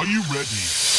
Are you ready?